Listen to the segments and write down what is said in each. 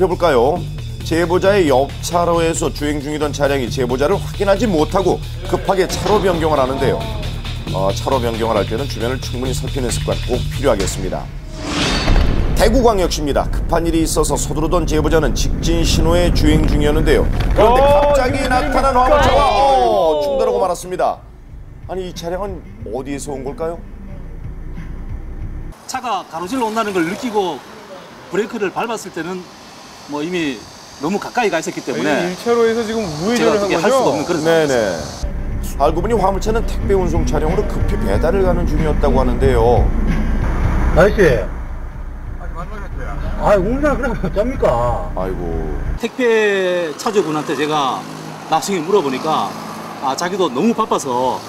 해볼까요? 제보자의 옆 차로에서 주행 중이던 차량이 제보자를 확인하지 못하고 급하게 차로 변경을 하는데요. 어, 차로 변경을 할 때는 주변을 충분히 살피는 습관 꼭 필요하겠습니다. 대구광역시입니다. 급한 일이 있어서 서두르던 제보자는 직진 신호에 주행 중이었는데요. 그런데 어, 갑자기 나타난? 화물차가 어, 충돌하고 말았습니다. 아니 이 차량은 어디에서 온 걸까요? 차가 가로질러 온다는 걸 느끼고 브레이크를 밟았을 때는 뭐 이미 너무 가까이 가 있었기 때문에 1차로에서 지금 우회전을 한 거죠? 할 수가 없는 그런. 네네. 알고 보니 화물차는 택배 운송 차량으로 급히 배달을 가는 중이었다고 하는데요. 아저씨. 아, 운전 그럼 어쩝니까? 아이고. 택배 차주분한테 제가 나중에 물어보니까 아 자기도 너무 바빠서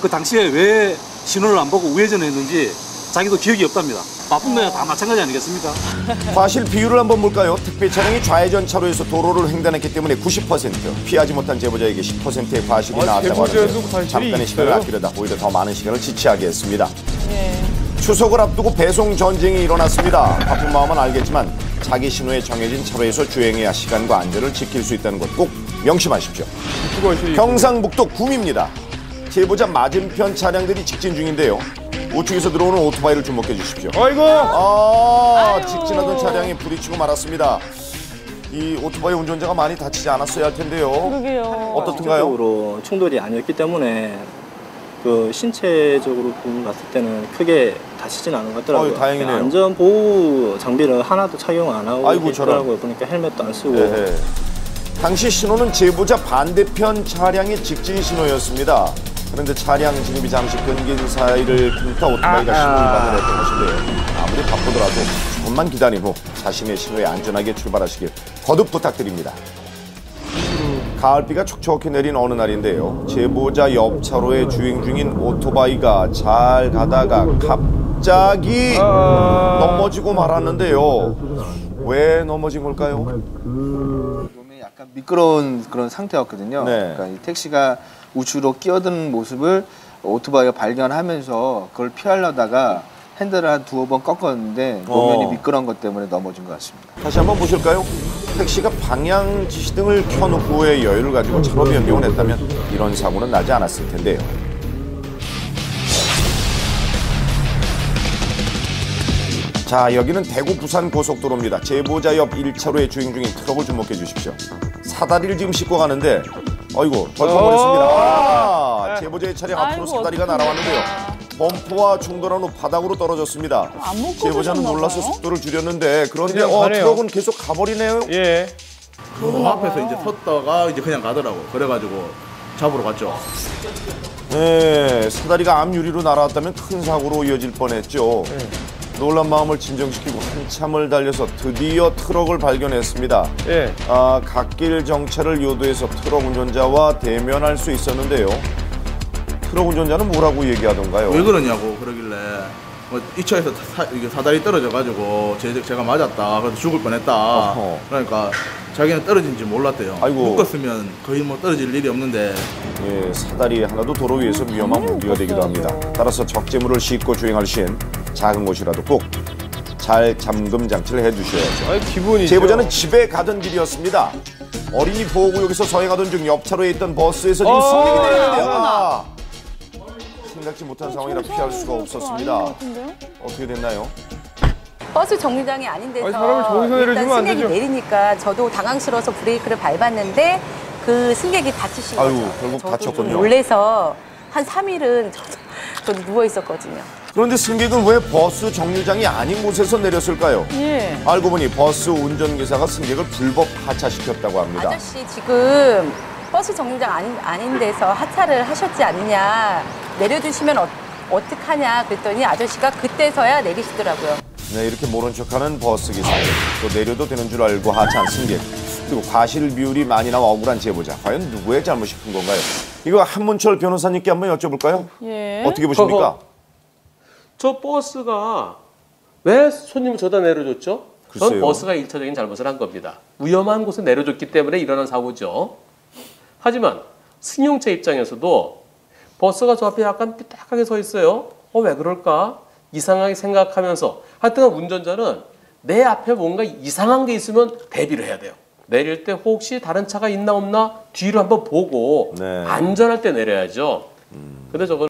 그 당시에 왜 신호를 안 보고 우회전을 했는지 자기도 기억이 없답니다. 바쁜 거야 다 마찬가지 아니겠습니까? 과실 비율을 한번 볼까요? 택배 차량이 좌회전 차로에서 도로를 횡단했기 때문에 90% 피하지 못한 제보자에게 10%의 과실이 아, 나왔다고 하는데 잠깐의 시간을? 아끼려다 오히려 더 많은 시간을 지체하게 했습니다. 추석을 앞두고 배송 전쟁이 일어났습니다. 바쁜 마음은 알겠지만 자기 신호에 정해진 차로에서 주행해야 시간과 안전을 지킬 수 있다는 것 꼭 명심하십시오. 경상북도 구미입니다. 제보자 맞은편 차량들이 직진 중인데요. 우측에서 들어오는 오토바이를 주목해 주십시오. 아이고 아, 직진하던 차량이 부딪히고 말았습니다. 이 오토바이 운전자가 많이 다치지 않았어야 할 텐데요. 그러게요. 어떻든가요? 충돌이 아니었기 때문에 그 신체적으로 봤을 때는 크게 다치진 않은 것 같더라고요. 어이, 다행이네요. 안전 보호 장비를 하나도 착용 안 하고 아이고, 저런. 있더라고요. 보니까 헬멧도 안 쓰고. 네. 당시 신호는 제보자 반대편 차량의 직진 신호였습니다. 그런데 차량 진입이 잠시 끊긴 사이를 틈타 오토바이가 신호 위반을 했던 것인데요. 아무리 바쁘더라도 조금만 기다린 후 자신의 신호에 안전하게 출발하시길 거듭 부탁드립니다. 가을비가 촉촉히 내린 어느 날인데요. 제보자 옆 차로에 주행 중인 오토바이가 잘 가다가 갑자기 넘어지고 말았는데요. 왜 넘어진 걸까요? 약간 미끄러운 그런 상태였거든요. 네. 그러니까 이 택시가 우측으로 끼어드는 모습을 오토바이가 발견하면서 그걸 피하려다가 핸들을 한 두어 번 꺾었는데 노면이 어. 미끄러운 것 때문에 넘어진 것 같습니다. 다시 한번 보실까요? 택시가 방향 지시등을 켜놓고 후에 여유를 가지고 차로 변경을 했다면 이런 사고는 나지 않았을 텐데요. 자, 여기는 대구 부산 고속도로입니다. 제보자 옆 1차로에 주행 중인 트럭을 주목해 주십시오. 사다리를 지금 싣고 가는데, 어이구, 덜컹거렸습니다. 아, 제보자의 차량 앞으로 아이고, 사다리가. 날아왔는데요. 범퍼와 충돌한 후 바닥으로 떨어졌습니다. 제보자는 놀라서? 속도를 줄였는데 그런데 어, 가네요. 트럭은 계속 가버리네요. 예. 그 앞에서 이제 섰다가 이제 그냥 가더라고. 그래가지고 잡으러 갔죠. 네, 사다리가 앞 유리로 날아왔다면 큰 사고로 이어질 뻔했죠. 놀란 마음을 진정시키고 한참을 달려서 드디어 트럭을 발견했습니다. 예. 아, 갓길 정차를 요도해서 트럭 운전자와 대면할 수 있었는데요. 트럭 운전자는 뭐라고 얘기하던가요? 왜 그러냐고 그러길래 뭐 이 차에서 사, 이게 사다리 떨어져가지고 제, 제가 맞았다. 그래서 죽을 뻔했다. 어허. 그러니까 자기는 떨어진지 몰랐대요. 아이고. 묶었으면 거의 뭐 떨어질 일이 없는데 예, 사다리 하나도 도로 위에서 위험한 무기가 되기도 합니다. 따라서 적재물을 싣고 주행할 시엔 작은 곳이라도 꼭 잘 잠금 장치를 해두셔야죠. 아이 기본이죠. 제보자는 집에 가던 길이었습니다. 어린이 보호구역에서 서행하던 중 옆차로에 있던 버스에서 지금 어, 승객이 내리는데요. 아, 생각지 못한 상황이라 피할 수가 없었습니다. 같은데요? 어떻게 됐나요? 버스 정류장이 아닌 데서 아니, 사람을 일단 안 승객이 되죠. 내리니까 저도 당황스러워서 브레이크를 밟았는데 그 승객이 다치신 아유, 거죠. 결국 저도 다쳤군요. 좀 놀래서 한 3일은 저도, 저도 누워 있었거든요. 그런데 승객은 왜 버스 정류장이 아닌 곳에서 내렸을까요? 예. 알고 보니 버스 운전기사가 승객을 불법 하차시켰다고 합니다. 아저씨 지금 버스 정류장 아닌, 아닌 데서 하차를 하셨지 않느냐 내려주시면 어, 어떡하냐 그랬더니 아저씨가 그때서야 내리시더라고요. 네, 이렇게 모른 척하는 버스 기사, 또 내려도 되는 줄 알고 하차한 승객, 그리고 과실 비율이 많이 나와 억울한 제보자. 과연 누구의 잘못이 큰 건가요? 이거 한문철 변호사님께 한번 여쭤볼까요? 예. 어떻게 보십니까? 저 버스가 왜 손님을 저다 내려줬죠? 글쎄요. 전 버스가 일차적인 잘못을 한 겁니다. 위험한 곳에 내려줬기 때문에 일어난 사고죠. 하지만 승용차 입장에서도 버스가 저 앞에 약간 삐딱하게 서 있어요. 어, 왜 그럴까? 이상하게 생각하면서 하여튼 운전자는 내 앞에 뭔가 이상한 게 있으면 대비를 해야 돼요. 내릴 때 혹시 다른 차가 있나 없나 뒤로 한번 보고 네. 안전할 때 내려야죠. 근데 저거